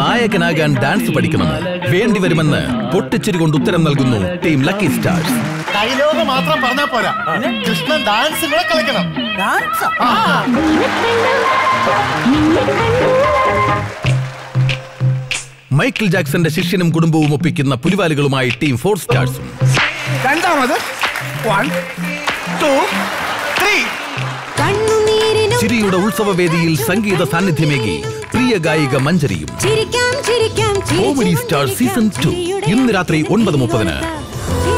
നായകനാകാൻ dance പഠിക്കണം. വേണ്ടി വരുമെന്ന് പൊട്ടിച്ചിരി കൊണ്ട് ഉത്തരം നൽകുന്നു ടീം ലക്കി സ്റ്റാർസ് ഡയലോഗ് മാത്രം പറഞ്ഞാ പോരാ. കൃഷ്ണൻ ഡാൻസ് കൂടെ കളിക്കണം. മൈക്കിൾ ജാക്സന്റെ ശിഷ്യനും കുടുംബവും ഒപ്പിക്കുന്ന പുലിവാലുകളുമായി ടീം ഫോർ സ്റ്റാർസും രണ്ടാമത് വൺ ടു ത്രീ കണ്ണുനീരിനും ചിരിയുടെ ഉത്സവവേദിയിൽ സംഗീത സാന്നിധ്യമേകി പ്രിയ ഗായിക മഞ്ജരിയും ചിരിക്കാം ചിരിക്കാം കോമഡി സ്റ്റാർ സീസൺ ടു ഇന്ന് രാത്രി ഒൻപത് മുപ്പതിന് ചിരി